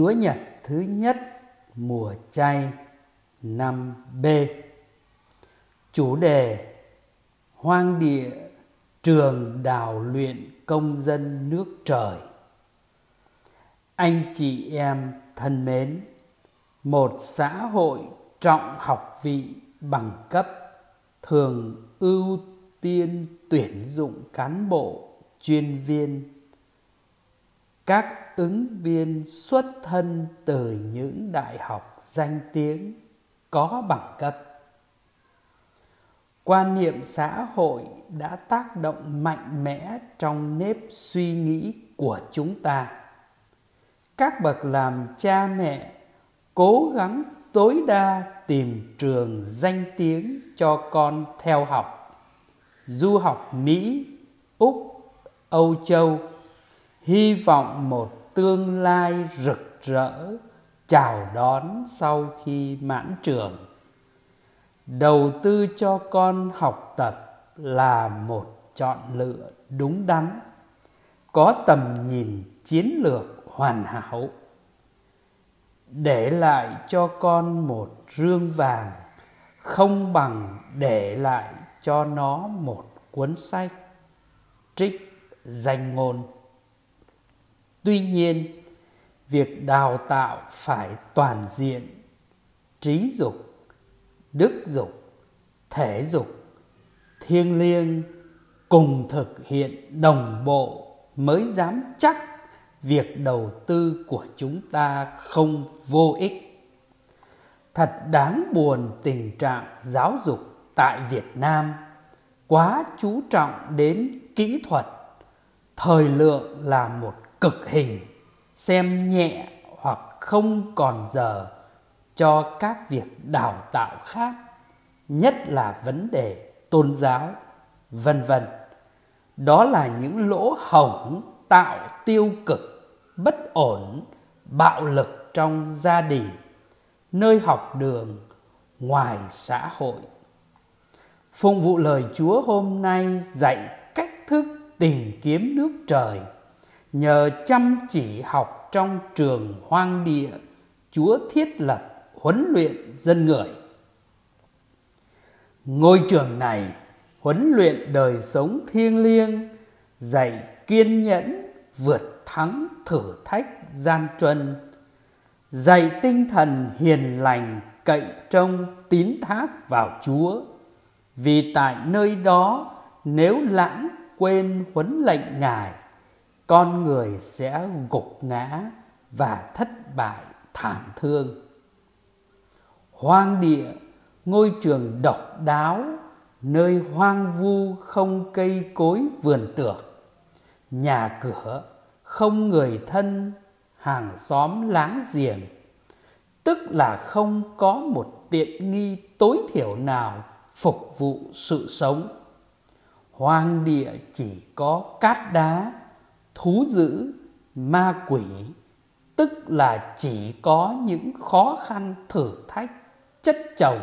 Chúa Nhật thứ nhất mùa chay năm B. Chủ đề Hoang địa trường đào luyện công dân nước trời. Anh chị em thân mến, một xã hội trọng học vị bằng cấp thường ưu tiên tuyển dụng cán bộ chuyên viên các ứng viên xuất thân từ những đại học danh tiếng có bằng cấp. Quan niệm xã hội đã tác động mạnh mẽ trong nếp suy nghĩ của chúng ta. Các bậc làm cha mẹ cố gắng tối đa tìm trường danh tiếng cho con theo học. Du học mỹ, úc, âu châu hy vọng một tương lai rực rỡ, chào đón sau khi mãn trường. Đầu tư cho con học tập là một chọn lựa đúng đắn, có tầm nhìn chiến lược hoàn hảo. Để lại cho con một rương vàng, không bằng để lại cho nó một cuốn sách, trích danh ngôn tuy nhiên, việc đào tạo phải toàn diện trí dục, đức dục, thể dục, thiêng liêng cùng thực hiện đồng bộ mới dám chắc việc đầu tư của chúng ta không vô ích. Thật đáng buồn tình trạng giáo dục tại việt nam quá chú trọng đến kỹ thuật. Thời lượng là một cực hình, xem nhẹ hoặc không còn giờ cho các việc đào tạo khác, nhất là vấn đề tôn giáo, vân vân. Đó là những lỗ hổng tạo tiêu cực, bất ổn, bạo lực trong gia đình, nơi học đường, ngoài xã hội. Phụng vụ lời chúa hôm nay dạy cách thức tìm kiếm nước trời nhờ chăm chỉ học trong trường hoang địa, chúa thiết lập huấn luyện dân người. Ngôi trường này huấn luyện đời sống thiêng liêng, dạy kiên nhẫn, vượt thắng thử thách gian truân, dạy tinh thần hiền lành cậy trông tín thác vào chúa. Vì tại nơi đó, nếu lãng quên huấn lệnh ngài con người sẽ gục ngã và thất bại thảm thương. Hoang địa, ngôi trường độc đáo, nơi hoang vu không cây cối vườn tược nhà cửa, không người thân, hàng xóm láng giềng. Tức là không có một tiện nghi tối thiểu nào phục vụ sự sống. Hoang địa chỉ có cát đá thú dữ, ma quỷ, tức là chỉ có những khó khăn thử thách, chất chồng,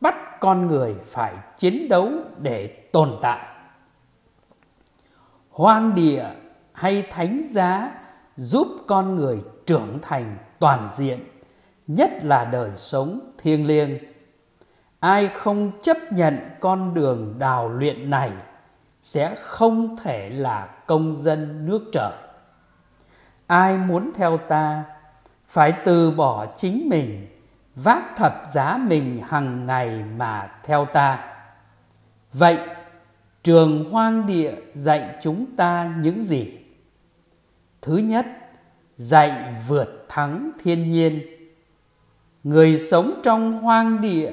bắt con người phải chiến đấu để tồn tại. Hoang địa hay thánh giá giúp con người trưởng thành toàn diện, nhất là đời sống thiêng liêng. Ai không chấp nhận con đường đào luyện này sẽ không thể là công dân nước trời ai muốn theo ta, phải từ bỏ chính mình, vác thập giá mình hằng ngày mà theo ta. Vậy, trường hoang địa dạy chúng ta những gì? Thứ nhất, dạy vượt thắng thiên nhiên. Người sống trong hoang địa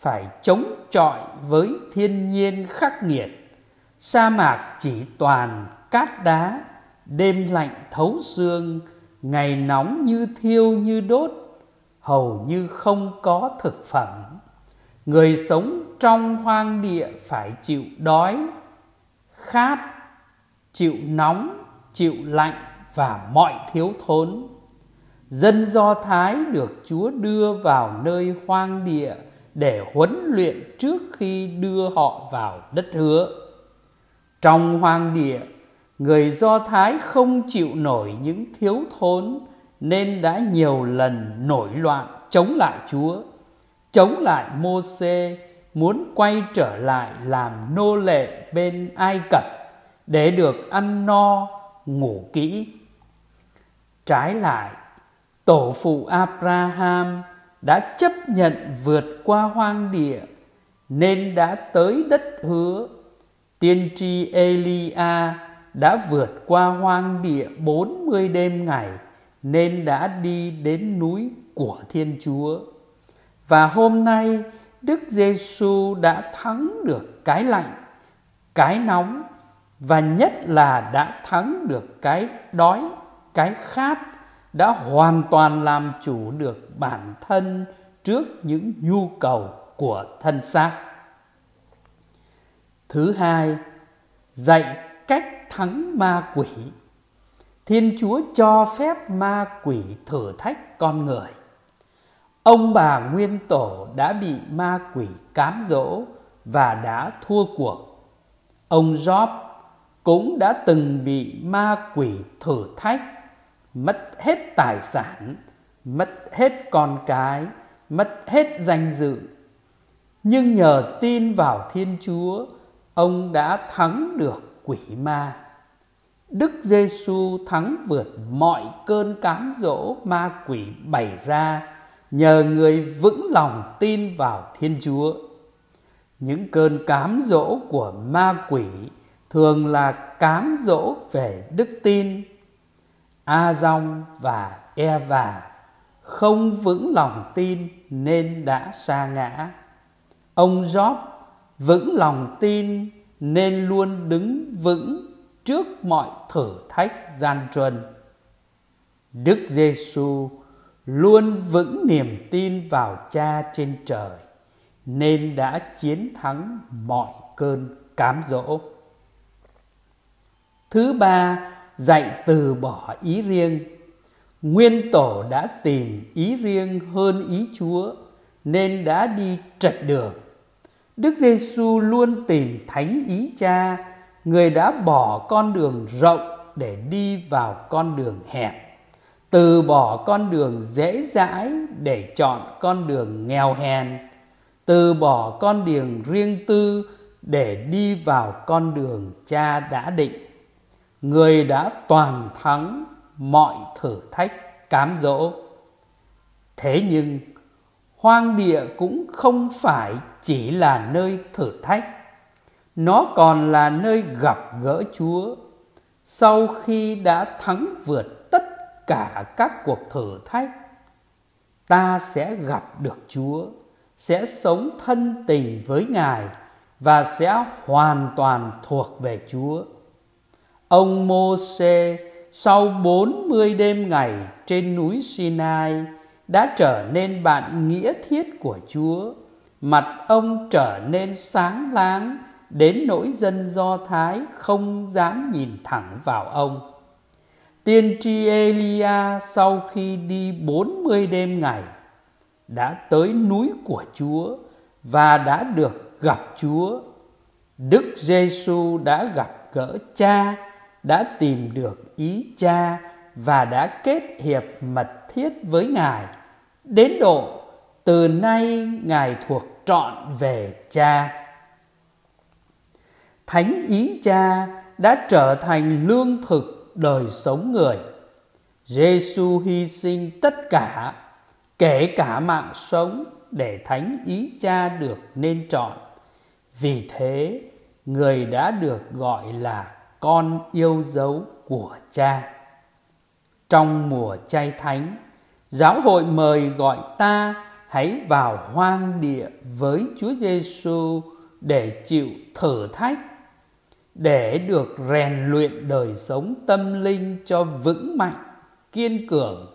phải chống chọi với thiên nhiên khắc nghiệt sa mạc chỉ toàn cát đá, đêm lạnh thấu xương, ngày nóng như thiêu như đốt, hầu như không có thực phẩm. Người sống trong hoang địa phải chịu đói, khát, chịu nóng, chịu lạnh và mọi thiếu thốn. Dân do thái được chúa đưa vào nơi hoang địa để huấn luyện trước khi đưa họ vào đất hứa trong hoang địa người do thái không chịu nổi những thiếu thốn nên đã nhiều lần nổi loạn chống lại Chúa, chống lại Môse muốn quay trở lại làm nô lệ bên Ai Cập để được ăn no, ngủ kỹ. Trái lại, tổ phụ Abraham đã chấp nhận vượt qua hoang địa nên đã tới đất hứa. Tiên tri Elia đã vượt qua hoang địa 40 đêm ngày nên đã đi đến núi của Thiên Chúa. Và hôm nay Đức Giêsu đã thắng được cái lạnh, cái nóng và nhất là đã thắng được cái đói, cái khát, đã hoàn toàn làm chủ được bản thân trước những nhu cầu của thân xác. Thứ hai, dạy cách thắng ma quỷ. Thiên Chúa cho phép ma quỷ thử thách con người. Ông bà Nguyên Tổ đã bị ma quỷ cám dỗ và đã thua cuộc. Ông Job cũng đã từng bị ma quỷ thử thách, mất hết tài sản, mất hết con cái, mất hết danh dự. Nhưng nhờ tin vào Thiên Chúa, ông đã thắng được quỷ ma. Đức Giêsu thắng vượt mọi cơn cám dỗ ma quỷ bày ra nhờ người vững lòng tin vào Thiên Chúa. Những cơn cám dỗ của ma quỷ thường là cám dỗ về đức tin. A Dong và Eva không vững lòng tin nên đã sa ngã. Ông Job vững lòng tin nên luôn đứng vững trước mọi thử thách gian truân. Đức Giêsu luôn vững niềm tin vào Cha trên trời nên đã chiến thắng mọi cơn cám dỗ. Thứ ba, dạy từ bỏ ý riêng. Nguyên tổ đã tìm ý riêng hơn ý Chúa nên đã đi trạch đường. Đức Giêsu luôn tìm thánh ý Cha, người đã bỏ con đường rộng để đi vào con đường hẹp. Từ bỏ con đường dễ dãi để chọn con đường nghèo hèn. Từ bỏ con đường riêng tư để đi vào con đường cha đã định. Người đã toàn thắng mọi thử thách cám dỗ. Thế nhưng hoang địa cũng không phải chỉ là nơi thử thách. Nó còn là nơi gặp gỡ chúa. Sau khi đã thắng vượt tất cả các cuộc thử thách, ta sẽ gặp được chúa, sẽ sống thân tình với ngài và sẽ hoàn toàn thuộc về chúa. Ông mô-xê sau 40 đêm ngày trên núi Sinai đã trở nên bạn nghĩa thiết của Chúa. Mặt ông trở nên sáng láng đến nỗi dân Do Thái không dám nhìn thẳng vào ông. Tiên tri Elia sau khi đi 40 đêm ngày đã tới núi của Chúa và đã được gặp Chúa. Đức Giêsu đã gặp gỡ Cha, đã tìm được ý Cha và đã kết hiệp mật thiết với Ngài. Đến độ từ nay Ngài thuộc trọn về Cha. Thánh ý Cha đã trở thành lương thực đời sống người. Giêsu hy sinh tất cả, kể cả mạng sống để thánh ý cha được nên chọn. Vì thế, người đã được gọi là con yêu dấu của cha. Trong mùa chay thánh, giáo hội mời gọi ta hãy vào hoang địa với Chúa Giêsu để chịu thử thách, để được rèn luyện đời sống tâm linh cho vững mạnh, kiên cường.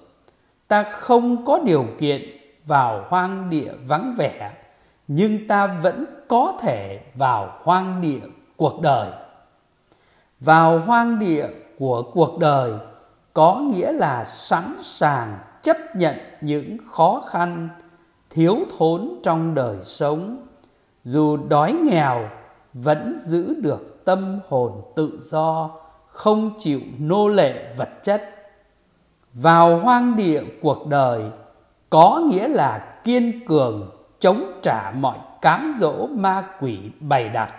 Ta không có điều kiện vào hoang địa vắng vẻ, nhưng ta vẫn có thể vào hoang địa cuộc đời. Vào hoang địa của cuộc đời có nghĩa là sẵn sàng chấp nhận những khó khăn thiếu thốn trong đời sống. Dù đói nghèo, vẫn giữ được tâm hồn tự do, không chịu nô lệ vật chất. Vào hoang địa cuộc đời, có nghĩa là kiên cường chống trả mọi cám dỗ ma quỷ bày đặt.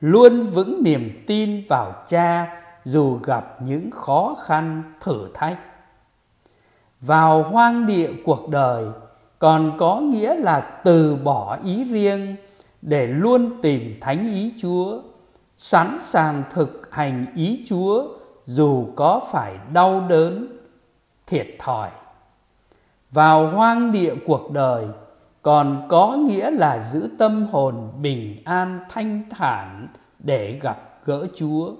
Luôn vững niềm tin vào cha dù gặp những khó khăn thử thách vào hoang địa cuộc đời, còn có nghĩa là từ bỏ ý riêng để luôn tìm thánh ý chúa, sẵn sàng thực hành ý chúa dù có phải đau đớn, thiệt thòi. Vào hoang địa cuộc đời, còn có nghĩa là giữ tâm hồn bình an thanh thản để gặp gỡ chúa,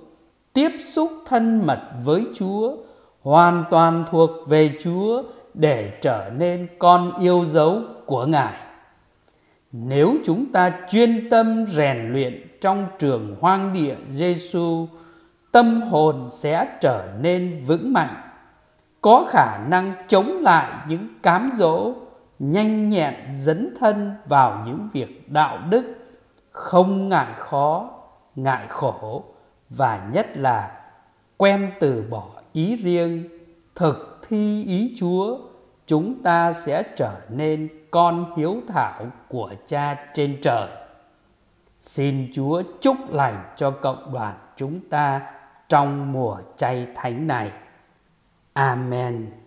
tiếp xúc thân mật với chúa hoàn toàn thuộc về chúa để trở nên con yêu dấu của ngài. Nếu chúng ta chuyên tâm rèn luyện trong trường hoang địa Giêsu, tâm hồn sẽ trở nên vững mạnh, có khả năng chống lại những cám dỗ, nhanh nhẹn dấn thân vào những việc đạo đức, không ngại khó, ngại khổ và nhất là quen từ bỏ ý riêng, thực thi ý Chúa, chúng ta sẽ trở nên con hiếu thảo của Cha trên trời. Xin Chúa chúc lành cho cộng đoàn chúng ta trong mùa chay thánh này. Amen.